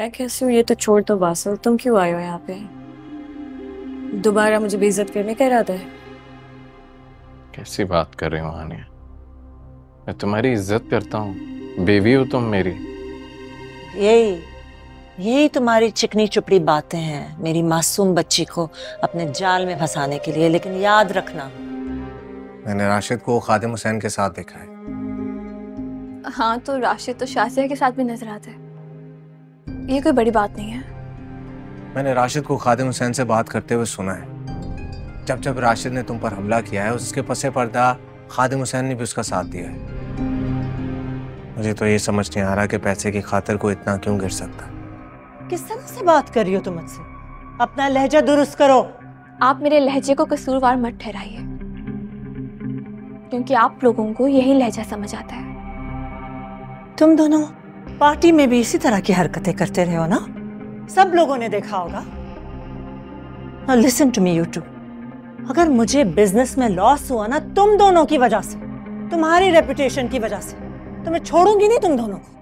मैं कैसी हूँ? ये तो छोड़ दो बासल तुम क्यों आए हो यहाँ पे? दोबारा मुझे बेइज्जत करने का इरादा है। कैसी बात कर रही हो हानिया मैं तुम्हारी इज़्ज़त करता हूँ। बेबी हो तुम मेरी। यही यही तुम्हारी चिकनी चुपड़ी बातें हैं मेरी मासूम बच्ची को अपने जाल में फंसाने के लिए लेकिन याद रखना। मैंने राशिद को खादिम हुसैन के साथ देखा है। हाँ तो राशिद तो शाजिया के साथ भी नज़र आता है। ये कोई बड़ी बात नहीं है। मैंने राशिद को खादिम हुसैन से बात करते हुए सुना है। जब जब राशिद ने तुम पर हमला किया है उसके पसे पर्दा खादिम हुसैन ने भी उसका साथ दिया है। मुझे तो ये समझ नहीं आ रहा कि पैसे की खातिर को इतना क्यों गिर सकता। किस तरह से बात कर रही हो तुम मुझसे? अपना लहजा दुरुस्त करो। आप मेरे लहजे को कसूरवार मत ठहराइए क्योंकि आप लोगों को यही लहजा समझ आता है। तुम दोनों पार्टी में भी इसी तरह की हरकतें करते रहे हो ना? सब लोगों ने देखा होगा। Listen to me you too अगर मुझे बिज़नेस में लॉस हुआ ना तुम दोनों की वजह से, तुम्हारी रेपुटेशन की वजह से तो मैं छोड़ूँगी नहीं तुम दोनों को।